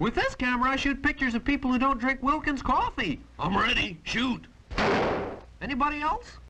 With this camera, I shoot pictures of people who don't drink Wilkins coffee. I'm ready. Shoot. Anybody else?